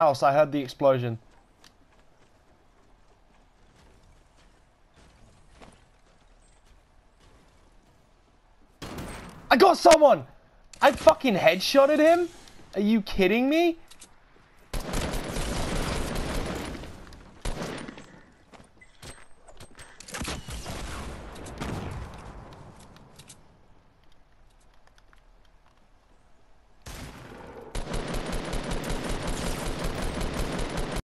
house. I heard the explosion. I got someone! I fucking headshotted him? Are you kidding me?